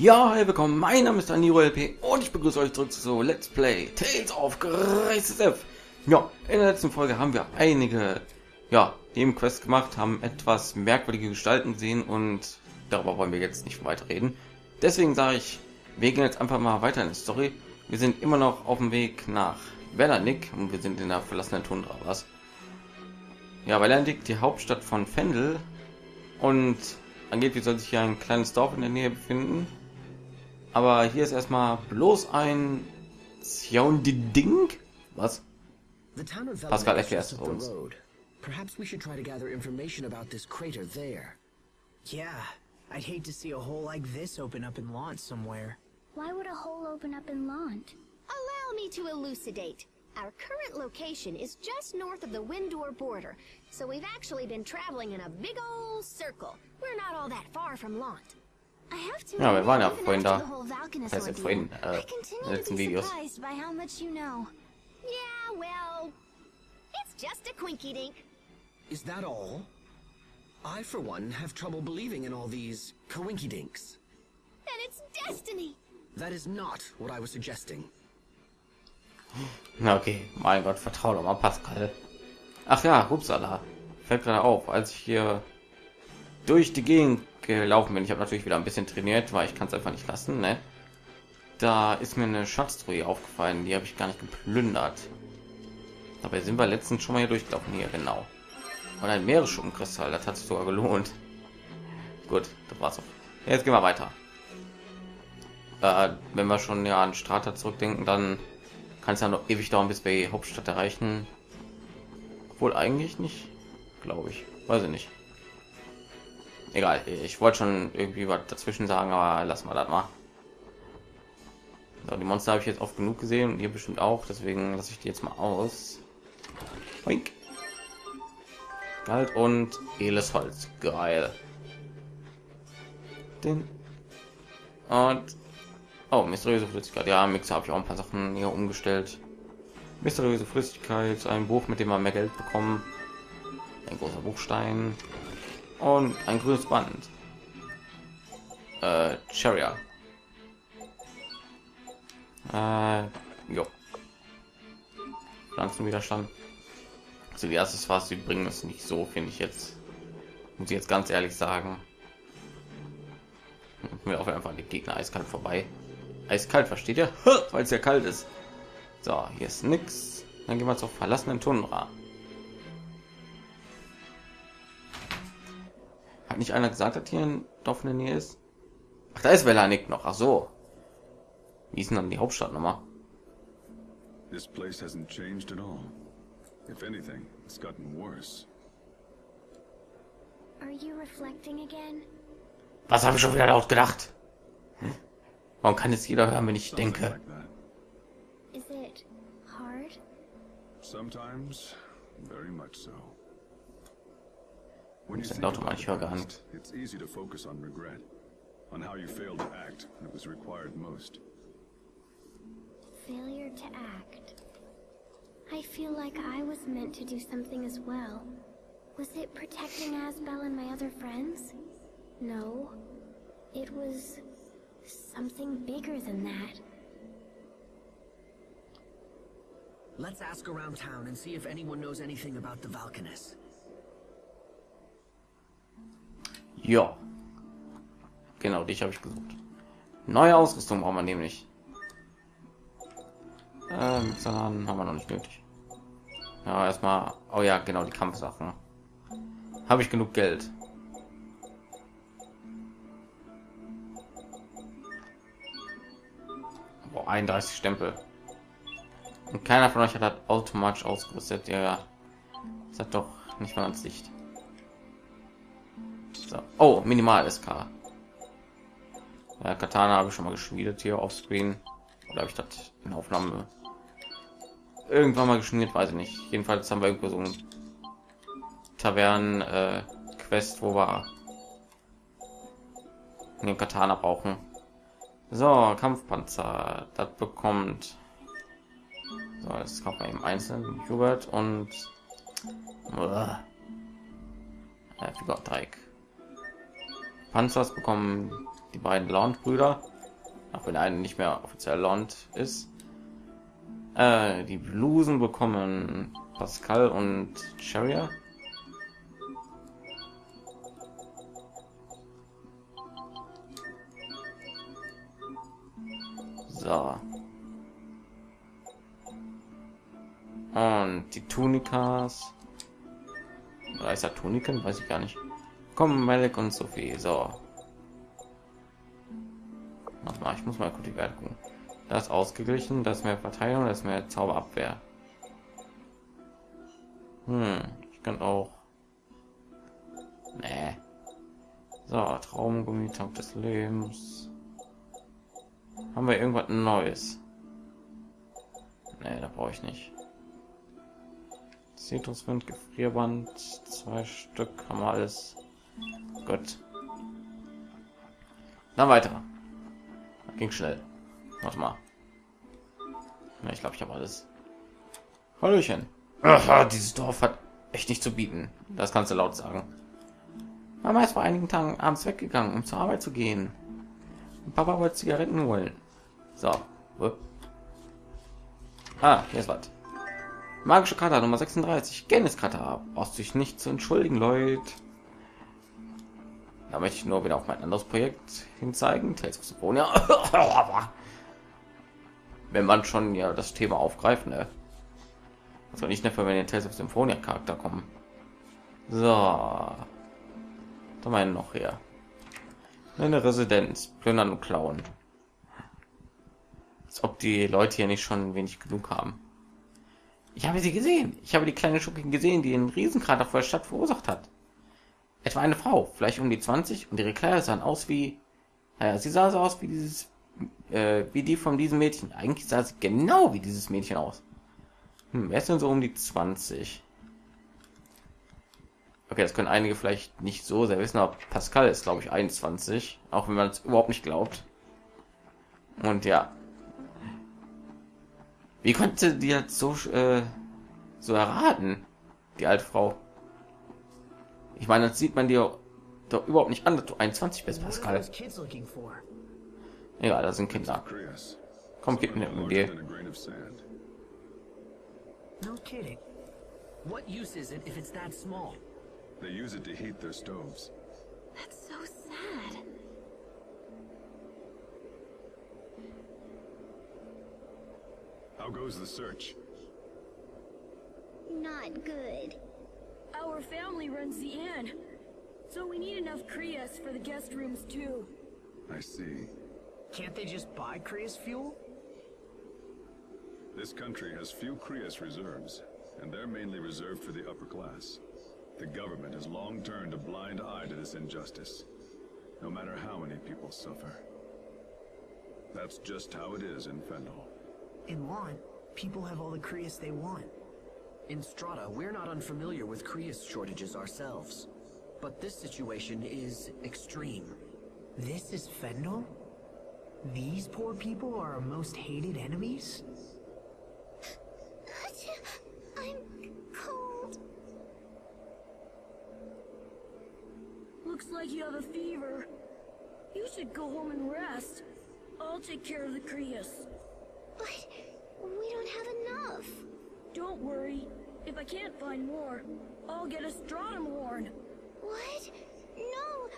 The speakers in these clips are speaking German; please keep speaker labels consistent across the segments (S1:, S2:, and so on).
S1: Ja, hey, willkommen, mein Name ist Daniro LP und ich begrüße euch zurück zu Let's Play Tales of Graces F. Ja, in der letzten Folge haben wir einige, ja, Nebenquests gemacht, haben etwas merkwürdige Gestalten gesehen und darüber wollen wir jetzt nicht weiter reden. Deswegen sage ich, wir gehen jetzt einfach mal weiter in die Story. Wir sind immer noch auf dem Weg nach Verlanik und wir sind in der verlassenen Tundra, was? Ja, Verlanik, die Hauptstadt von Fendel und angeblich soll sich hier ein kleines Dorf in der Nähe befinden. Aber hier ist erstmal bloß ein Ding. Was? Pascal erklärt es uns.
S2: Perhaps we should try to gather information about this crater there.
S3: Yeah, I'd hate to see a hole like this open up in Lant somewhere.
S4: Why would a hole open up in Lant?
S5: Allow me to elucidate. Our current location is just north of the Windor border, so we've actually been traveling in a big old circle. We're not all that far from Lant.
S4: I have to
S1: Ja, wir waren ja vorhin da. Das heißt, vorhin, äh,
S4: I continue
S1: in den letzten
S4: to be
S1: Videos.
S4: surprised by how much you know.
S5: Yeah, well, it's just a quinky dink.
S2: Is that all? I, for one, have trouble believing in all these coinkydinks.
S5: And it's destiny.
S2: That is not what I was suggesting.
S1: Na okay, mein Gott, vertrau doch mal Pascal. Ach ja, Hupsala. Fällt gerade auf, als ich hier durch die Gegend gelaufen bin. Ich habe natürlich wieder ein bisschen trainiert, weil ich kann es einfach nicht lassen. Ne? Da ist mir eine Schatztruhe aufgefallen, die habe ich gar nicht geplündert. Dabei sind wir letztens schon mal hier durchgelaufen. Hier genau. Und ein Meeresschuppenkristall, das hat sich sogar gelohnt. Gut, das war's auch. Jetzt gehen wir weiter. Äh, wenn wir schon ja an Strata zurückdenken, dann kann es ja noch ewig dauern, bis wir die Hauptstadt erreichen. Wohl eigentlich nicht, glaube ich. Weiß ich nicht. Egal, ich wollte schon irgendwie was dazwischen sagen, aber lass mal das mal. So, die Monster habe ich jetzt oft genug gesehen und ihr bestimmt auch, deswegen lasse ich die jetzt mal aus. Oink. Galt und edles Holz. Geil. Den. Und. Oh, mysteriöse Flüssigkeit. Ja, Mixer habe ich auch ein paar Sachen hier umgestellt. Mysteriöse Flüssigkeit, ein Buch, mit dem wir mehr Geld bekommen. Ein großer Buchstein. Und ein grünes Band. Äh, Chariot. Äh, jo. Pflanzenwiderstand. Also die erste was sie bringen es nicht so, finde ich jetzt. Muss ich jetzt ganz ehrlich sagen. Wir laufen einfach die Gegner eiskalt vorbei. Eiskalt, versteht ihr? Weil es ja kalt ist. So, hier ist nix. Dann gehen wir zur verlassenen Tundra. Hat nicht einer gesagt, dass hier ein Dorf in der Nähe ist? Ach, da ist Velanik noch. Ach so. Wie ist denn dann die Hauptstadt nochmal?
S6: This place hasn't changed at all. If anything, it's gotten worse.
S4: Are you reflecting again?
S1: Was habe ich schon wieder laut gedacht? Hm? Warum kann es jeder hören, wenn ich denke?
S6: like that.
S4: Is it hard?
S6: Sometimes, very much so. When you
S1: Sind
S6: think
S1: lauter
S6: about
S1: manche
S6: the
S1: gar
S6: past, it's easy to focus on regret, on how you failed to act when it was required most.
S4: Failure to act. I feel like I was meant to do something as well. Was it protecting Asbel and my other friends? No. It was something bigger than that.
S2: Let's ask around town and see if anyone knows anything about the Valkanus.
S1: Ja. Genau, dich habe ich gesucht. Neue Ausrüstung brauchen wir nämlich. Ähm, haben wir noch nicht nötig. Ja, erstmal. Oh ja, genau, die Kampfsachen. Habe ich genug Geld? Boah, 31 Stempel. Und keiner von euch hat automatisch ausgerüstet. Ja, das hat doch nicht mal ans Licht. So. Oh, minimal SK. Ja, Katana habe ich schon mal geschmiedet hier auf Screen. Oder habe ich das in Aufnahme irgendwann mal geschmiert, weiß ich nicht. Jedenfalls haben wir irgendwo so ein Tavernen äh, Quest, wo wir den Katana brauchen. So, Kampfpanzer, das bekommt. So, das kaufen wir im Einzelnen, Hubert und äh, Figur Dreieck. Panzers bekommen die beiden Laund-Brüder, auch wenn einer nicht mehr offiziell Laund ist. Äh, die Blusen bekommen Pascal und Sharia. So. Und die Tunikas. Oder ist Tuniken? Weiß ich gar nicht. Kommen Malik und Sophie. So. Was mal, ich muss mal kurz die Werte gucken. Das ausgeglichen, das mehr Verteidigung, das mehr Zauberabwehr. Hm, ich kann auch. Nee. So, Traumgummi, Tag des Lebens. Haben wir irgendwas Neues? Nee, da brauche ich nicht. Zitruswind, Gefrierband, zwei Stück haben wir alles. Gut. Dann weiter. Ging schnell. Warte mal. Ja, ich glaube, ich habe alles. Hallöchen. Aha, dieses Dorf hat echt nicht zu bieten. Das kannst du laut sagen. Mama ist vor einigen Tagen abends weggegangen, um zur Arbeit zu gehen. Und Papa wollte Zigaretten holen. So. Ah, hier ist was. Magische Karte Nummer 36. Genniskarte. Brauchst dich nicht zu entschuldigen, Leute. Da möchte ich nur wieder auf mein anderes Projekt hinzeigen. Tales of Symphonia. Wenn man schon ja das Thema aufgreift, ne? Also nicht nur wenn die Tales of Symphonia Charakter kommen. So. Da meinen noch her. Eine Residenz. Plündern und klauen. Als ob die Leute hier nicht schon wenig genug haben. Ich habe sie gesehen. Ich habe die kleine Schurkin gesehen, die den Riesenkrater vor der Stadt verursacht hat. Etwa eine Frau, vielleicht um die 20, und ihre Kleider sahen aus wie, naja, sie sah so aus wie dieses, äh, wie die von diesem Mädchen. Eigentlich sah sie genau wie dieses Mädchen aus. Hm, wer ist denn so um die 20? Okay, das können einige vielleicht nicht so sehr wissen, aber Pascal ist, glaube ich, 21, auch wenn man es überhaupt nicht glaubt. Und ja, wie konnte die jetzt so äh, so erraten, die alte Frau? Ich meine, das sieht man dir doch überhaupt nicht an, dass du 21 bist, Pascal. Ja, da sind Kinder. Komm, gib mir mit dir.
S3: No kidding. What use is it if it's that small?
S6: They use it to heat their stoves.
S4: That's so sad.
S6: How goes the search?
S5: Not good.
S7: Our family runs the inn, so we need enough Krias for the guest rooms too.
S6: I see.
S3: Can't they just buy Krias fuel?
S6: This country has few Krias reserves, and they're mainly reserved for the upper class. The government has long turned a blind eye to this injustice, no matter how many people suffer. That's just how it is in Fendel.
S3: In Lon, people have all the Krias they want.
S2: In Strata, we're not unfamiliar with Krias shortages ourselves. But this situation is extreme.
S3: This is Fendel? These poor people are our most hated enemies?
S5: Uh, I'm cold.
S7: Looks like you have a fever. You should go home and rest. I'll take care of the Krias.
S5: But we don't have enough.
S7: Don't worry. If I can't find more, I'll get a stratum horn.
S5: What? No,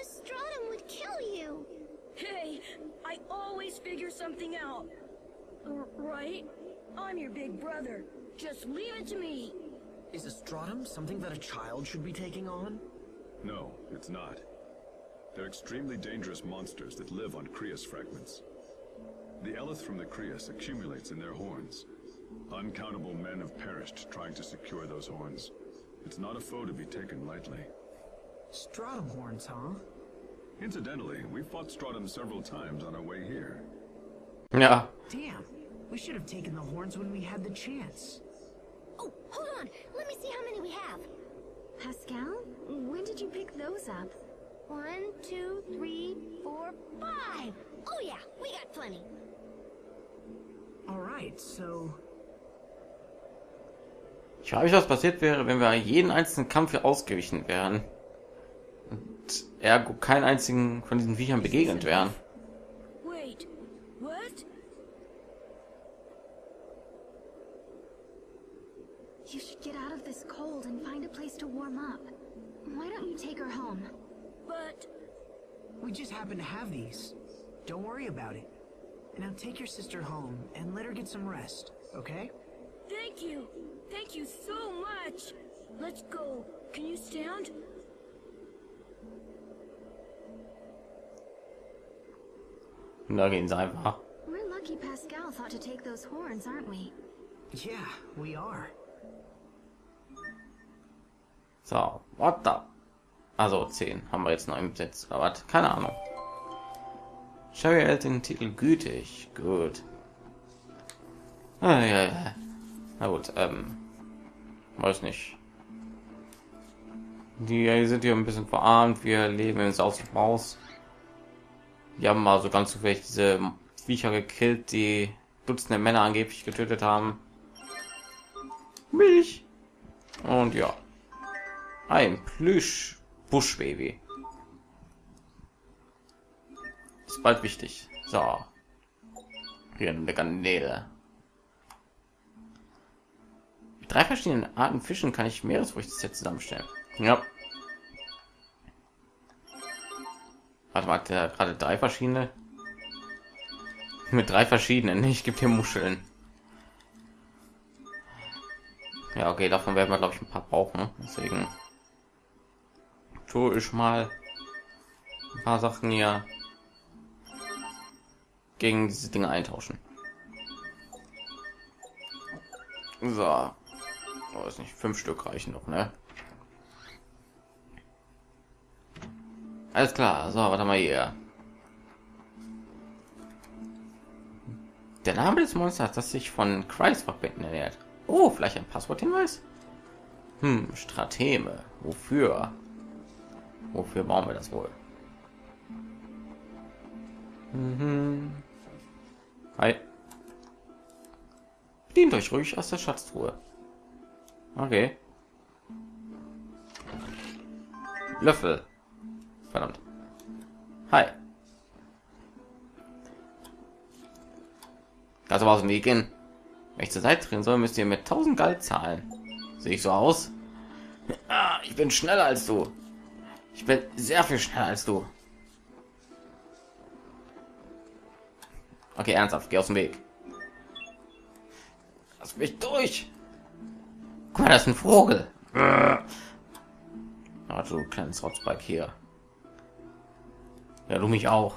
S5: a stratum would kill you.
S7: Hey, I always figure something out. R right? I'm your big brother. Just leave it to me.
S2: Is a stratum something that a child should be taking on?
S6: No, it's not. They're extremely dangerous monsters that live on Krias fragments. The Elith from the Krias accumulates in their horns. Uncountable men have perished trying to secure those horns. It's not a foe to be taken lightly.
S3: Stratum horns, huh?
S6: Incidentally, we fought Stratum several times on our way here.
S1: Yeah.
S3: Damn, we should have taken the horns when we had the chance.
S5: Oh, hold on. Let me see how many we have.
S4: Pascal, when did you pick those up?
S5: One, two, three, four, five. Oh yeah, we got plenty.
S3: Alright, so...
S1: ich frage mich, was passiert wäre, wenn wir jeden einzelnen Kampf hier ausgewichen wären. ergo keinen einzigen von diesen Viechern begegnet wären.
S7: Wait, what?
S5: You should get out of this cold and find a place to warm up. Why don't you take her home?
S7: But
S3: We just happen to have these. Don't worry about it. Now take your sister home and let her get some rest, okay?
S7: thank you. Thank you so much. Let's go. Can you stand?
S1: Da gehen sie einfach.
S5: We're lucky Pascal thought to take those horns, aren't we?
S3: Yeah, we are.
S1: So, what the? Also 10 haben wir jetzt noch im Sitz. Aber? Keine Ahnung. Sherry hält den Titel gütig. Gut. Ah, ja, ja. Na gut, ähm. Weiß nicht. Die sind hier ein bisschen verarmt. Wir leben ins Aus und Maus. Wir haben mal so ganz zufällig diese Viecher gekillt, die Dutzende Männer angeblich getötet haben. Milch. Und ja. Ein Plüsch Buschbaby. Ist bald wichtig. So. Hier eine Garnele. Drei verschiedenen Arten Fischen kann ich Meeresfrüchte zusammenstellen. Ja. Warte mal, der gerade drei verschiedene? Mit drei verschiedenen. Ich gebe hier Muscheln. Ja, okay, davon werden wir glaube ich ein paar brauchen. Deswegen tue ich mal ein paar Sachen hier gegen diese Dinge eintauschen. So, oh, ist nicht fünf Stück reichen noch, ne? Alles klar, so, warte mal hier. Der Name des Monsters, das sich von Christ verbinden ernährt. Oh, vielleicht ein Passworthinweis? Hm, Strateme. Wofür? Wofür brauchen wir das wohl? Mhm. Hi. Bedient euch ruhig aus der Schatztruhe. Okay. Löffel. Verdammt. Hi. Das war aus dem Weg gehen. Wenn ich zur Seite drehen soll, müsst ihr mit 1000 Geld zahlen. Sehe ich so aus? Ah, ich bin schneller als du. Ich bin sehr viel schneller als du. Okay, ernsthaft, geh aus dem Weg. Lass mich durch. Guck mal, das ist ein Vogel. Ah, du kleines Rotzbike hier. Ja, du mich auch.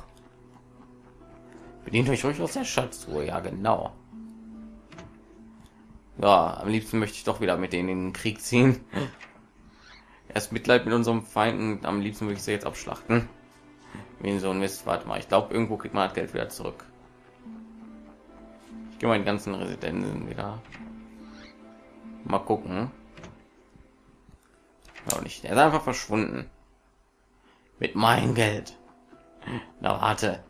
S1: Bedient euch ruhig aus der Schatztruhe. Ja, genau. Ja, am liebsten möchte ich doch wieder mit denen in den Krieg ziehen. Erst Mitleid mit unserem Feinden. Am liebsten würde ich sie jetzt abschlachten. Wie so ein Mist. Warte mal, ich glaube, irgendwo kriegt man das Geld wieder zurück. Ich gehe die ganzen Residenzen wieder. Mal gucken. Auch nicht. Er ist einfach verschwunden. Mit meinem Geld. Na warte.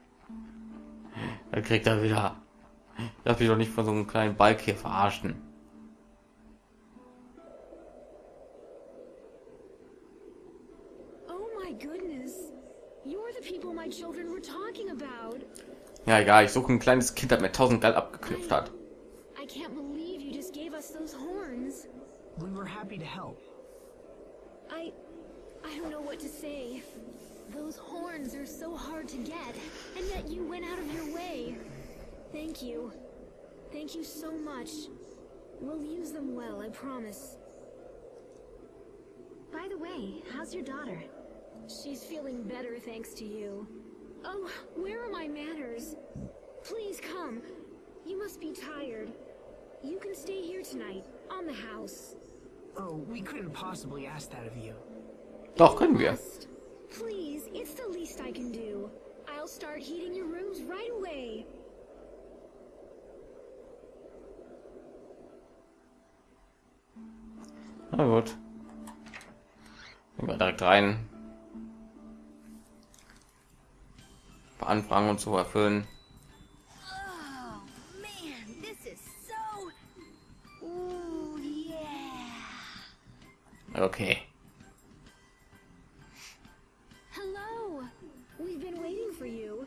S1: Er kriegt er wieder. Lass mich doch nicht von so einem kleinen Balk hier verarschen.
S7: oh.
S1: Ja, egal. Ich suche ein kleines Kind, das mir 1000 Geld abgeknüpft hat.
S3: We were happy to help.
S7: I I don't know what to say. Those horns are so hard to get, and yet you went out of your way. Thank you. Thank you so much. We'll use them well, I promise.
S5: By the way, how's your daughter?
S7: She's feeling better thanks to you. Oh, where are my manners? Please come. You must be tired. You can stay here tonight, on the house.
S3: Oh, we couldn't possibly ask that of you.
S1: Doch, können wir.
S7: Please, it's the least I can do. I'll start heating your rooms right away.
S1: Na gut. Gehen wir direkt rein. Ein paar Anfragen und zu erfüllen.
S5: Okay. Hello! We've been waiting for you.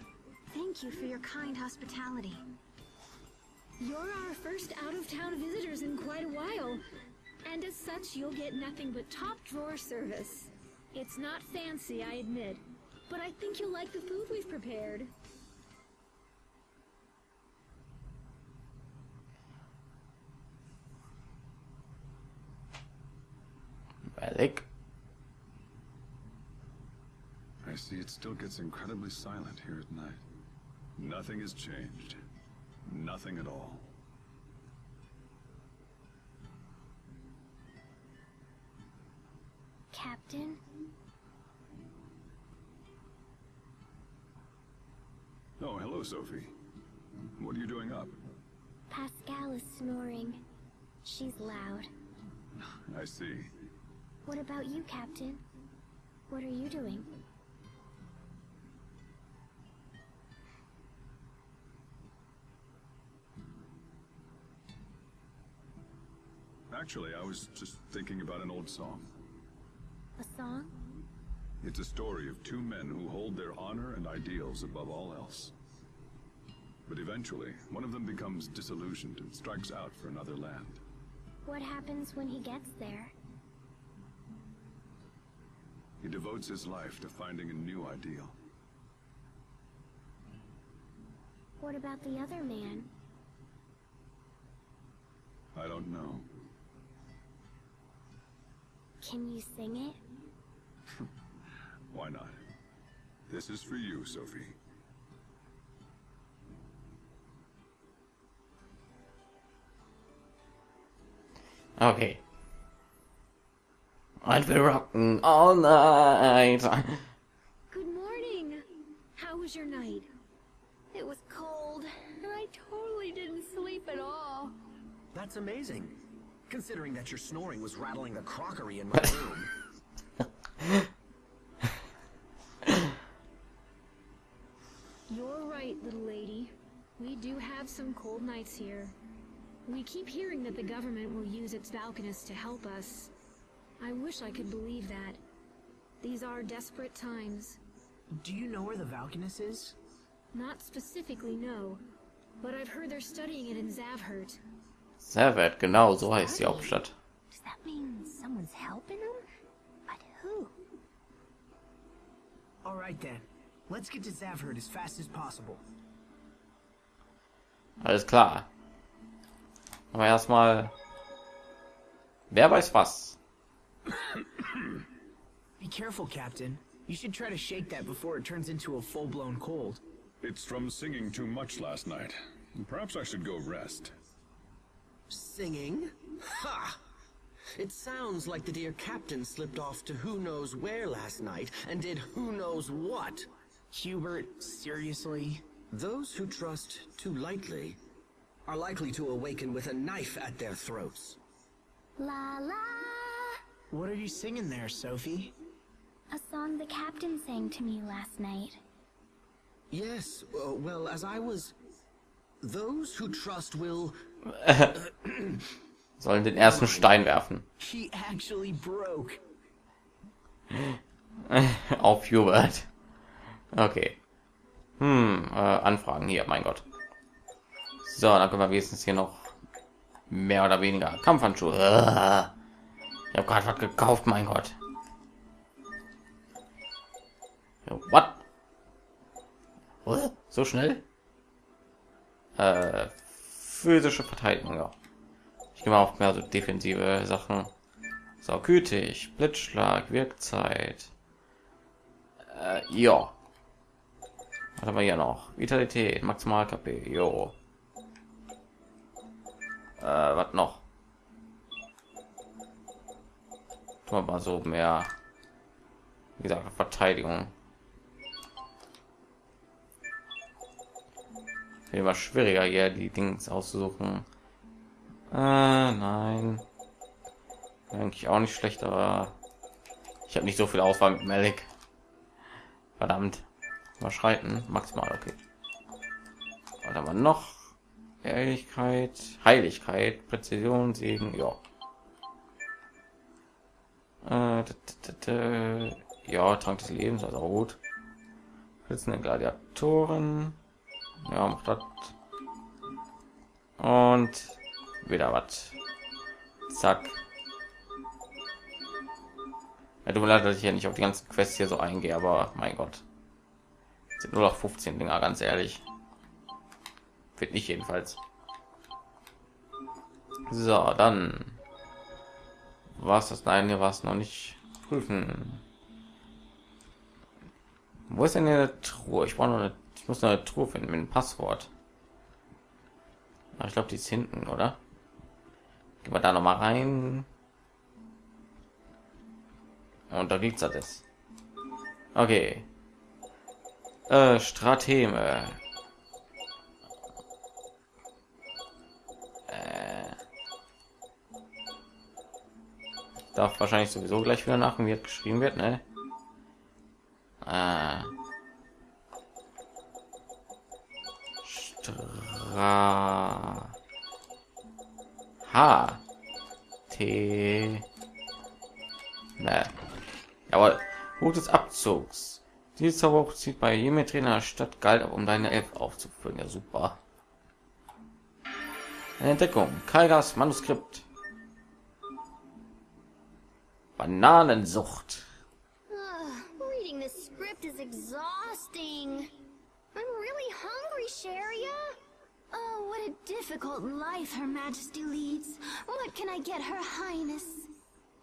S1: Thank
S7: you for your kind hospitality. You're our first out-of-town visitors in quite a while. And as such, you'll get nothing but top-drawer service. It's not fancy, I admit. But I think you'll like the food we've prepared.
S6: Still gets incredibly silent here at night. Nothing has changed. Nothing at all.
S4: Captain?
S6: Oh, hello, Sophie. What are you doing up?
S4: Pascal is snoring. She's loud.
S6: I see.
S4: What about you, Captain? What are you doing?
S6: Actually, I was just thinking about an old song.
S4: A song?
S6: It's a story of two men who hold their honor and ideals above all else. But eventually, one of them becomes disillusioned and strikes out for another land.
S4: What happens when he gets there?
S6: He devotes his life to finding a new ideal.
S4: What about the other man?
S6: I don't know.
S4: Can you sing it?
S6: Why not? This is for you, Sophie.
S1: Okay. And we're rocking all night.
S7: Good morning. How was your night?
S5: It was cold, and I totally didn't sleep at all.
S2: That's amazing. Considering that your snoring was rattling the crockery in my room.
S7: You're right, little lady. We do have some cold nights here. We keep hearing that the government will use its Valkanists to help us. I wish I could believe that. These are desperate times.
S3: Do you know where the Valkanus is?
S7: Not specifically, no. But I've heard they're studying it in Zavhert.
S1: Servet, genau, so heißt die Hauptstadt.
S5: Does that mean someone's helping them? But who?
S3: All right then. Let's get to Zavhert as fast as possible.
S1: Alles klar. Aber erstmal. Wer weiß was?
S3: Be careful, Captain. You should try to shake that before it turns into a full-blown cold.
S6: It's from singing too much last night. Perhaps I should go rest.
S2: Singing? Ha! It sounds like the dear captain slipped off to who knows where last night and did who knows what.
S3: Hubert, seriously?
S2: Those who trust too lightly are likely to awaken with a knife at their throats.
S4: La la!
S3: What are you singing there, Sophie?
S4: A song the captain sang to me last night.
S2: Yes, uh, well, as I was... Those who trust will...
S1: Sollen den ersten Stein werfen. Auf Hubert. Okay. Hm, äh, Anfragen hier, mein Gott. So, dann können wir wenigstens hier noch mehr oder weniger Kampfhandschuhe. Ich habe gerade was gekauft, mein Gott. What? So schnell? Äh, physische Verteidigung, ja. Ich gehe mal auf mehr so defensive Sachen. So, gütig, Blitzschlag, Wirkzeit. Äh, ja. Was haben wir hier noch? Vitalität, maximal KP, jo. Äh, was noch? Tun wir mal so mehr, wie gesagt, Verteidigung. Immer schwieriger hier die Dings auszusuchen. Äh, nein. Eigentlich auch nicht schlecht, aber ich habe nicht so viel Auswahl mit Malik. Verdammt. Überschreiten. Maximal, okay. Was haben noch? Ehrlichkeit, Heiligkeit, Präzision, Segen, ja. Äh, Ja, Trank des Lebens, also gut. Sitzende Gladiatoren. Ja, macht das. Und wieder was. Zack. Ja, tut mir leid, dass ich hier nicht auf die ganzen Quests hier so eingehe, aber mein Gott. Sind nur noch 15 Dinger, ganz ehrlich. Wird nicht jedenfalls. So, dann was das nein hier war es noch nicht prüfen wo ist denn eine truhe ich brauche noch eine ich muss eine truhe finden mit dem passwort. Ich glaube die ist hinten oder? Gehen wir da noch mal rein. Und da liegt das. Okay. Äh, strateme. Darf wahrscheinlich sowieso gleich wieder nach wie geschrieben wird ne? äh. Stra H T ne. aber Hut des Abzugs. Dieses Zauber zieht bei jedem Trainer statt galt, um deine Elf aufzuführen. Ja, super. Eine Entdeckung. Kaigas Manuskript. Bananensucht.
S5: Uh, hungry, Sharia. Oh, what a difficult life Her Majesty leads. What can I get Her Highness?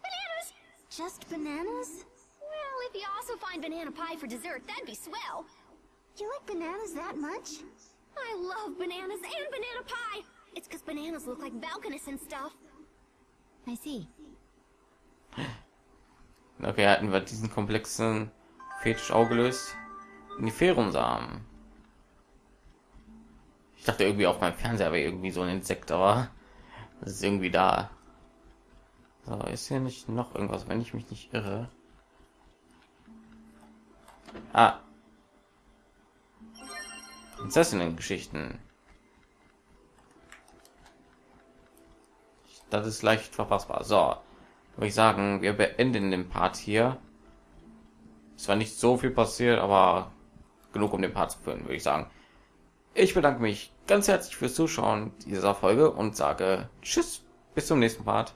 S5: Bananas! Just bananas? Well, if you also find banana pie for dessert, that'd be swell. You like bananas that much? I love bananas and banana pie! It's because bananas look like balconies and stuff. I see.
S1: Okay, hatten wir diesen komplexen Fetisch auch gelöst. In die Ferunsamen. Ich dachte irgendwie auf meinem Fernseher aber irgendwie so ein Insekt, aber das ist irgendwie da. So, ist hier nicht noch irgendwas, wenn ich mich nicht irre? Ah. Prinzessinnen-Geschichten. Das ist leicht verfassbar. So würde ich sagen, wir beenden den Part hier. Es war nicht so viel passiert, aber genug, um den Part zu führen, würde ich sagen. Ich bedanke mich ganz herzlich fürs Zuschauen dieser Folge und sage Tschüss, bis zum nächsten Part.